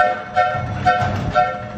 Música